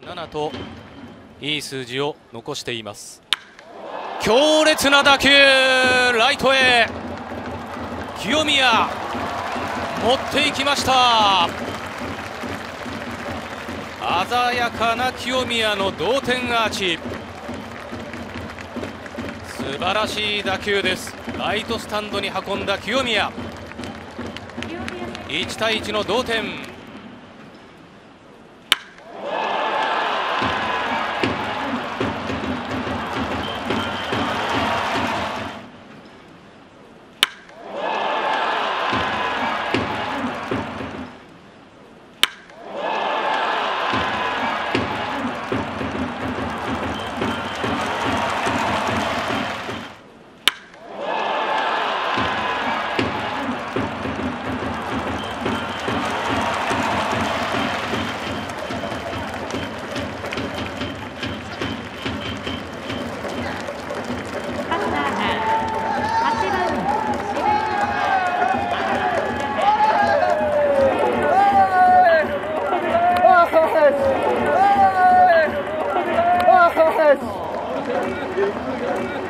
7といい数字を残しています。強烈な打球ライトへ。清宮持っていきました。鮮やかな清宮の同点アーチ。素晴らしい打球です。ライトスタンドに運んだ清宮。1対1の同点。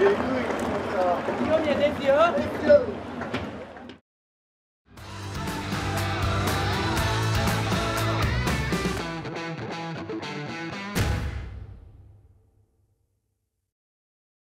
清宮ですよ。